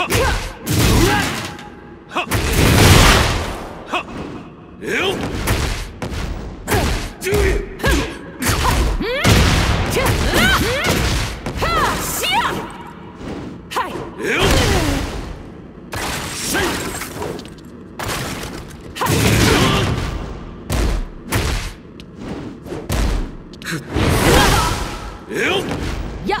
やっやっ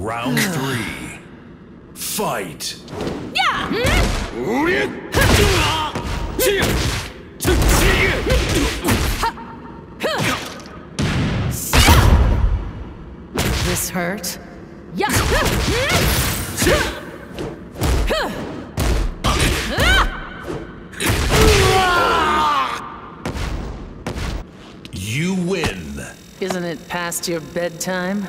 Round three. Fight. This hurt? You win. Isn't it past your bedtime?